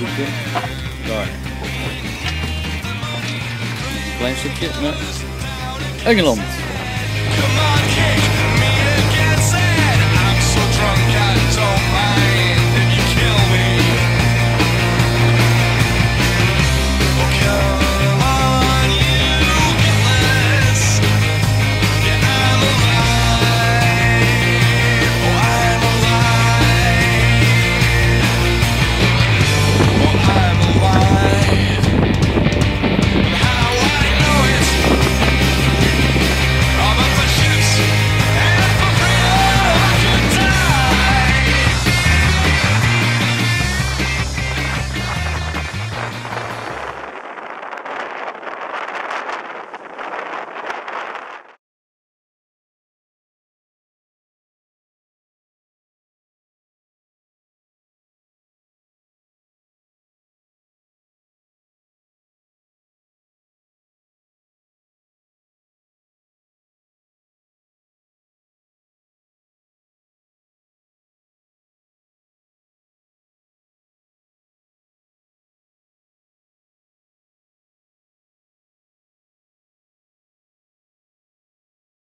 stukje. Daar. Klein stukje. Nee. Engeland.